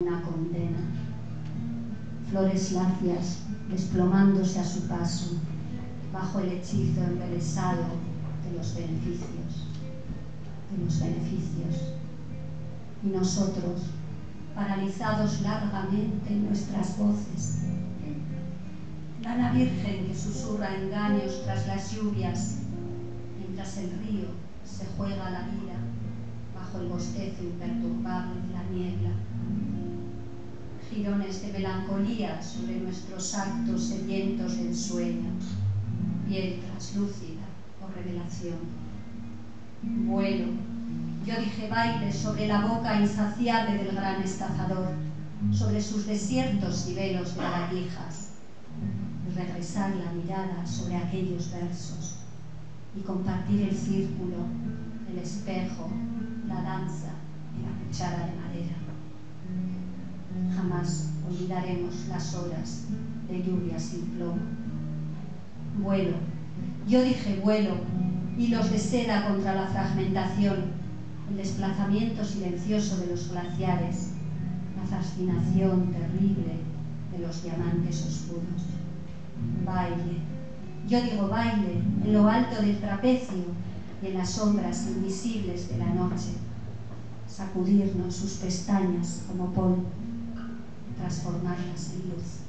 una condena. Flores lacias desplomándose a su paso bajo el hechizo embelesado de los beneficios, de los beneficios. Y nosotros, paralizados largamente en nuestras voces, la Virgen que susurra engaños tras las lluvias, mientras el río se juega la vida bajo el bostezo imperturbable de la niebla girones de melancolía sobre nuestros actos sedientos del sueño, piel traslúcida o revelación. Vuelo, yo dije baile sobre la boca insaciable del gran estafador, sobre sus desiertos y velos de lagartijas, y regresar la mirada sobre aquellos versos y compartir el círculo, el espejo, la danza y la cuchara de jamás olvidaremos las horas de lluvia sin plomo. Vuelo, yo dije vuelo, hilos de seda contra la fragmentación, el desplazamiento silencioso de los glaciares, la fascinación terrible de los diamantes oscuros. Baile, yo digo baile, en lo alto del trapecio y en las sombras invisibles de la noche, sacudirnos sus pestañas como polvo transformar-nos em luz.